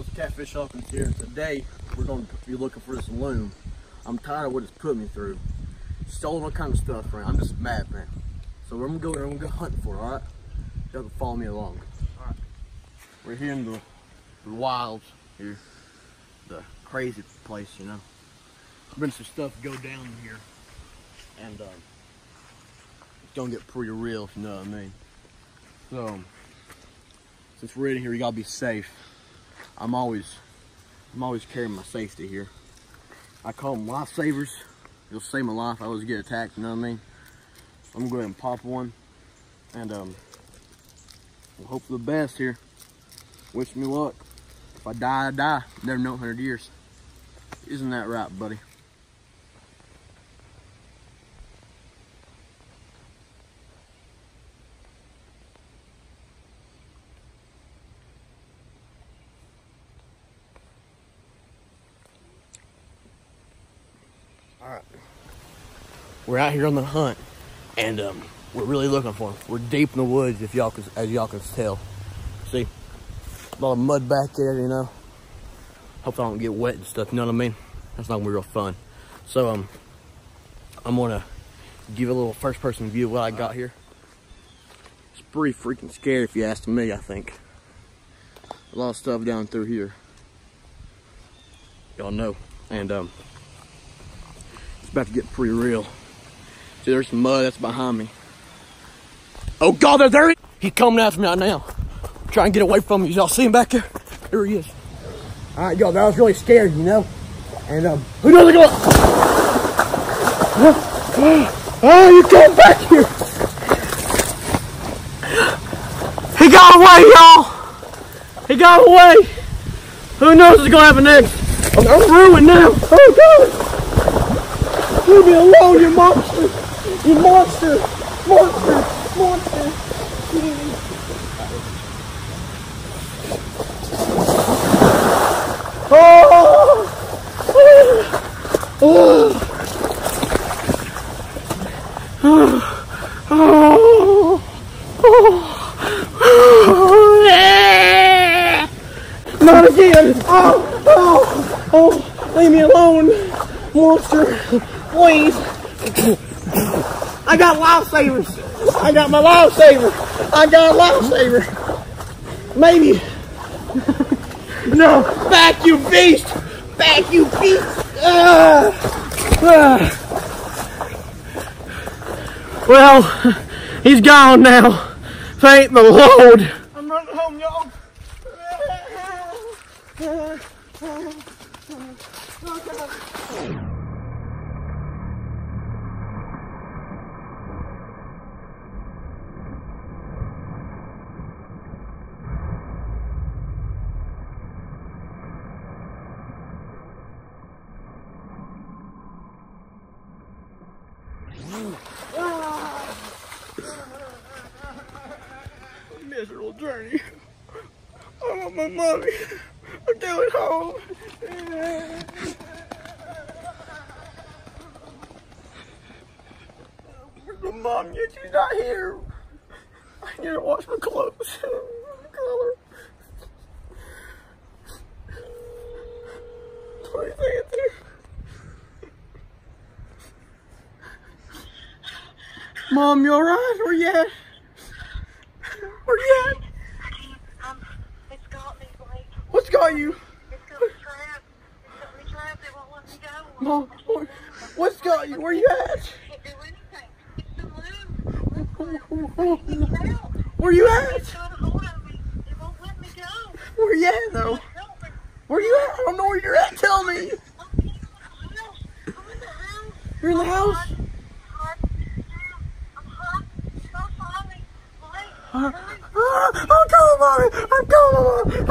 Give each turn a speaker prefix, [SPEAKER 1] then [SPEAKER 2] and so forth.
[SPEAKER 1] Charles, Catfish Hawkins here. Today, we're going to be looking for this loon. I'm tired of what it's put me through. Stolen all kind of stuff, man. I'm just mad, man. So we're going to go there, I'm going to go hunting for it, alright? You have to follow me along. Alright. We're here in the, the wilds here. The crazy place, you know. There's been some stuff go down here. And, um, it's going to get pretty real, if you know what I mean. So, since we're in here, you gotta be safe. I'm always, I'm always carrying my safety here. I call them lifesavers. You'll save my life. I always get attacked, you know what I mean? I'm gonna go ahead and pop one. And um, we'll hope for the best here. Wish me luck. If I die, I die. Never know 100 years. Isn't that right, buddy? Right. We're out here on the hunt, and um, we're really looking for them. We're deep in the woods, if y'all as y'all can tell. See, a lot of mud back there, you know. Hope I don't get wet and stuff. You know what I mean? That's not gonna be real fun. So um, I'm gonna give a little first-person view of what I got here. It's pretty freaking scary, if you ask me. I think a lot of stuff down through here. Y'all know, and um. It's about to get pretty real. See, there's some mud that's behind me. Oh God, there, there he, he's coming after me right now. Trying to get away from me. Y'all see him back there? There he is. All right, y'all, that was really scared, you know? And, um, who knows, go? Oh, you come back here. He got away, y'all. He got away. Who knows what's gonna happen next? I'm, I'm ruined now. Oh God. Leave me alone, you monster! You monster! Monster! Monster! Oh! Oh! Oh! Oh! Oh! Not again! Oh! Oh! Oh! Leave me alone! Monster! Please! I got lifesavers! I got my lifesaver! I got a lifesaver! Maybe! no! Back, you beast! Back, you beast! Ah! Ah! Well, he's gone now. Thank the Lord. I'm running home, y'all. Miserable journey. I want my mommy. I'm going home. Where's mom yet? She's not here. I need to wash my clothes. Color. It's here? Mom, you alright? Where you at? Where you at?
[SPEAKER 2] Um, it's got me, Blake.
[SPEAKER 1] What's got you?
[SPEAKER 2] It's got me trapped. It's got me trapped. It won't let me go.
[SPEAKER 1] Mom, what- what's got you? Where you at?
[SPEAKER 2] can't do anything. It's the moon. It's out.
[SPEAKER 1] Where you at?
[SPEAKER 2] It's got a hold of me. It won't let me go.
[SPEAKER 1] Where you at though? Where you at? I don't know where you're at. Tell me.
[SPEAKER 2] I'm in the house. I'm in the house.
[SPEAKER 1] You're in the house?
[SPEAKER 2] Hot. Hot. I'm hot. Don't find me.
[SPEAKER 1] Uh, ah, I'm coming, mommy. I'm coming, mom.